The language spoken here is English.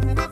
Bye.